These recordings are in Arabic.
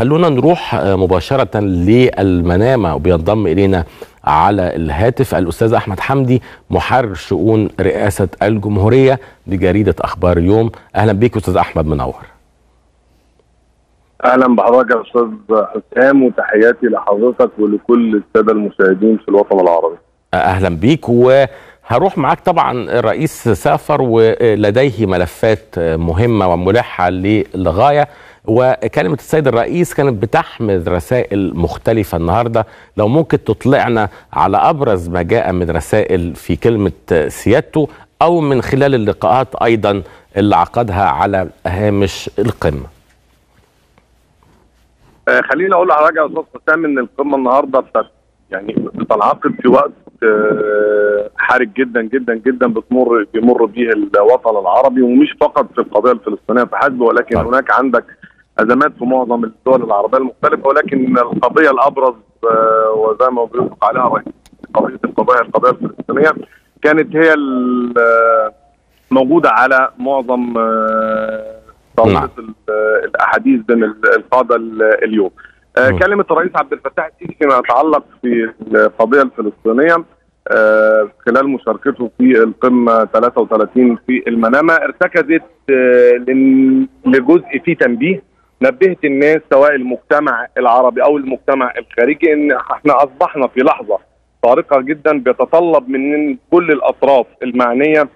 خلونا نروح مباشرة للمنامة وبينضم إلينا على الهاتف الأستاذ أحمد حمدي محرر شؤون رئاسة الجمهورية بجريدة أخبار اليوم. أهلا بيك أستاذ أحمد منور. أهلا بحضرتك يا أستاذ حسام وتحياتي لحضرتك ولكل السادة المشاهدين في الوطن العربي. أهلا بيك. وهروح معاك طبعا الرئيس سافر ولديه ملفات مهمة وملحة للغاية. وكلمة السيد الرئيس كانت بتحمل رسائل مختلفة النهاردة لو ممكن تطلعنا على أبرز ما جاء من رسائل في كلمة سيادته أو من خلال اللقاءات أيضا اللي عقدها على هامش القمة آه خليني أقول لحضرتك يا أستاذ حسام إن القمة النهارده بتاعت يعني بتنعقد في وقت آه حرج جدا جدا جدا بتمر بيمر به الوطن العربي ومش فقط في القضية الفلسطينية فحسب ولكن طبعا. هناك عندك أزمات في معظم الدول العربية المختلفة ولكن القضية الأبرز آه وزي ما بيطلق عليها رئيس قضية القضايا القضية الفلسطينية كانت هي موجودة على معظم طاوله الأحاديث بين القاده اليوم. آه كلمة الرئيس عبد الفتاح السيسي فيما يتعلق في القضية الفلسطينية آه خلال مشاركته في القمة 33 في المنامة ارتكزت آه لجزء فيه تنبيه نبهت الناس سواء المجتمع العربي أو المجتمع الخارجي إن إحنا أصبحنا في لحظة فارقة جدا بيتطلب من كل الأطراف المعنية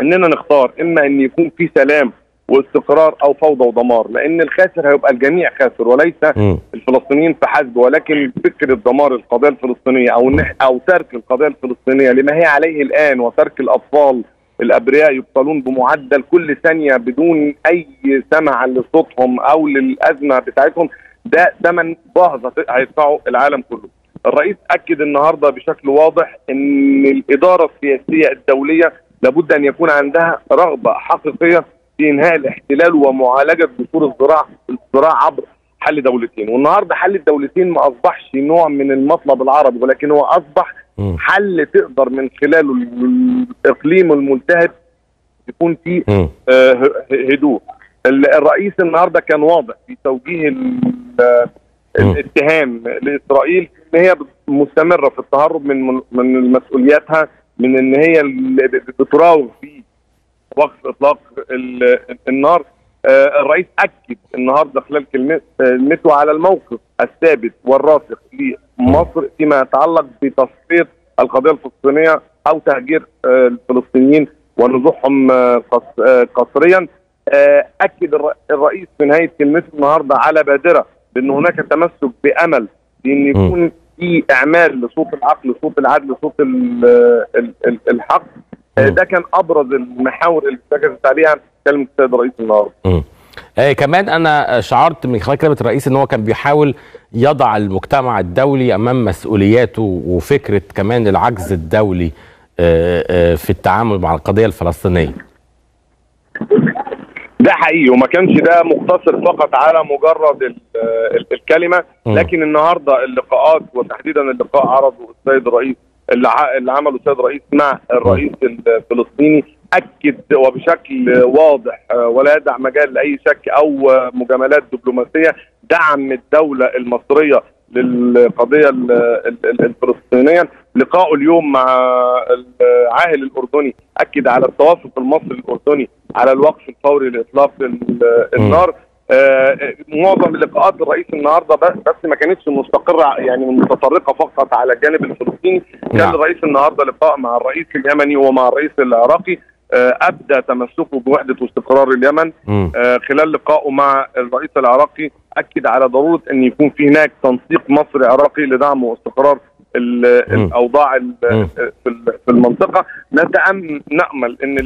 إننا نختار إما إن يكون في سلام واستقرار أو فوضى ودمار لأن الخاسر هيبقى الجميع خاسر وليس م. الفلسطينيين فحسب ولكن فكره دمار القضية الفلسطينية أو أو ترك القضية الفلسطينية لما هي عليه الآن وترك الأطفال الأبرياء يقتلون بمعدل كل ثانية بدون أي سمع لصوتهم أو للأزمة بتاعتهم ده ثمن باهظ هيدفعه العالم كله. الرئيس أكد النهارده بشكل واضح إن الإدارة السياسية الدولية لابد أن يكون عندها رغبة حقيقية في إنهاء الاحتلال ومعالجة جسور الصراع الصراع عبر حل دولتين والنهاردة حل الدولتين ما أصبحش نوع من المطلب العربي ولكن هو أصبح. حل تقدر من خلاله الاقليم الملتهب يكون فيه آه هدوء. الرئيس النهارده كان واضح في توجيه الاتهام لإسرائيل إن هي مستمرة في التهرب من من مسؤولياتها من إن هي بتراوغ في وقف إطلاق النار. الرئيس أكد النهارده خلال كلمته على الموقف الثابت والراسخ لمصر فيما يتعلق بتصفيه القضية الفلسطينية أو تهجير آه الفلسطينيين ونزوحهم آه قسريا أكد الرئيس في نهاية كلمته النهارده على بادرة بأن هناك تمسك بأمل بأن يكون في إعمال لصوت العقل صوت العدل صوت الحق. ده كان أبرز المحاور اللي اتكلمت عليها كلمة السيد الرئيس النهارده. آه كمان أنا شعرت من خلال كلمة الرئيس إن هو كان بيحاول يضع المجتمع الدولي أمام مسؤولياته وفكرة كمان العجز الدولي آه آه في التعامل مع القضية الفلسطينية. ده حقيقي وما كانش ده مقتصر فقط على مجرد الكلمة لكن النهارده اللقاءات وتحديدا اللقاء عرضه السيد الرئيس اللي عمله السيد الرئيس مع الرئيس الفلسطيني أكد وبشكل واضح ولا يدع مجال لأي شك أو مجاملات دبلوماسية دعم الدولة المصرية للقضية الفلسطينية. لقائه اليوم مع العاهل الأردني أكد على التوافق المصري الأردني على الوقف الفوري لإطلاق النار. آه معظم لقاءات الرئيس النهارده بس, بس ما كانتش مستقرة يعني متطرقة فقط على الجانب الفلسطيني. كان نعم. الرئيس النهارده لقاء مع الرئيس اليمني ومع الرئيس العراقي. آه أبدى تمسكه بوحدة واستقرار اليمن. آه خلال لقائه مع الرئيس العراقي أكد على ضرورة أن يكون في هناك تنسيق مصري عراقي لدعم واستقرار الأوضاع في المنطقة. نأمل أن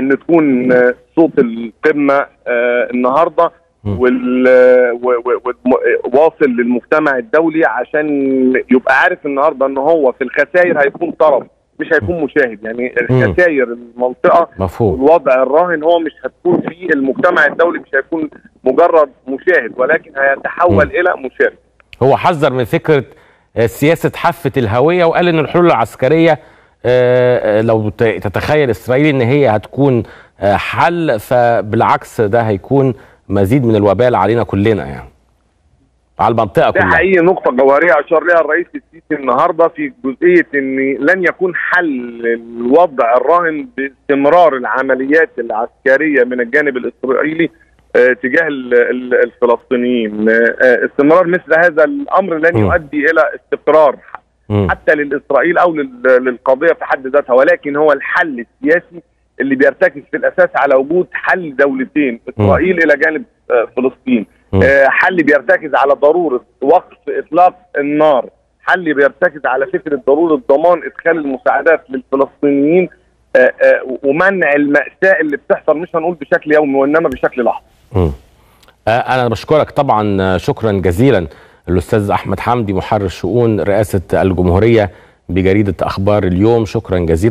إن تكون صوت القمة آه النهارده واصل للمجتمع الدولي عشان يبقى عارف النهارده إن هو في الخسائر هيكون طرف مش هيكون مشاهد. يعني خسائر المنطقة مفهوم. الوضع الراهن هو مش هتكون في المجتمع الدولي مش هيكون مجرد مشاهد ولكن هيتحول م. إلى مشارك هو حذر من فكرة سياسة حافة الهوية وقال إن الحلول العسكرية لو تتخيل إسرائيل إن هي هتكون حل فبالعكس ده هيكون مزيد من الوبال علينا كلنا يعني. على المنطقة ده كلها. حقيقي نقطة جوهرية أشار لها الرئيس السيسي النهاردة في جزئية أن لن يكون حل الوضع الراهن باستمرار العمليات العسكرية من الجانب الإسرائيلي آه، تجاه ال- ال- الفلسطينيين. آه، استمرار مثل هذا الأمر لن. يؤدي إلى استقرار. حتى للإسرائيل أو لل- للقضية في حد ذاتها ولكن هو الحل السياسي اللي بيرتكز في الأساس على وجود حل دولتين إسرائيل إلى جانب آه، فلسطين. م. آه، حل بيرتكز على ضرورة وقف إطلاق النار. حل بيرتكز على فكرة ضرورة ضمان إدخال المساعدات للفلسطينيين آه، ومنع المأساة اللي بتحصل مش هنقول بشكل يومي وإنما بشكل لحظي. أنا بشكرك طبعا شكرا جزيلا. الأستاذ أحمد حمدي محرر شؤون رئاسة الجمهورية بجريدة أخبار اليوم. شكرا جزيلا.